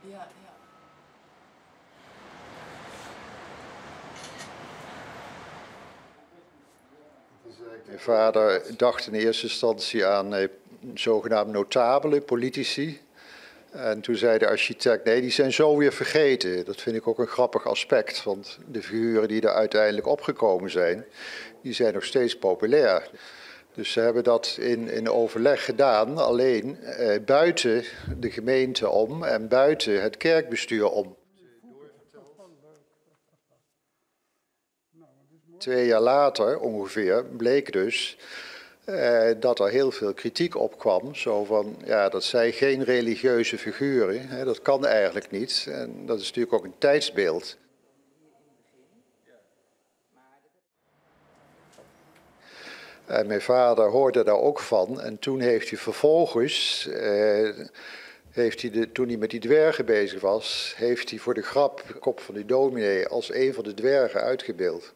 Ja, ja. Mijn vader dacht in eerste instantie aan eh, zogenaamd notabele politici. En toen zei de architect, nee, die zijn zo weer vergeten. Dat vind ik ook een grappig aspect, want de figuren die er uiteindelijk opgekomen zijn, die zijn nog steeds populair. Dus ze hebben dat in, in overleg gedaan, alleen eh, buiten de gemeente om en buiten het kerkbestuur om. Twee jaar later ongeveer bleek dus eh, dat er heel veel kritiek op kwam. Zo van, ja, dat zijn geen religieuze figuren, hè, dat kan eigenlijk niet. En dat is natuurlijk ook een tijdsbeeld. En mijn vader hoorde daar ook van. En toen heeft hij vervolgens, eh, heeft hij de, toen hij met die dwergen bezig was, heeft hij voor de grap de kop van die dominee als een van de dwergen uitgebeeld.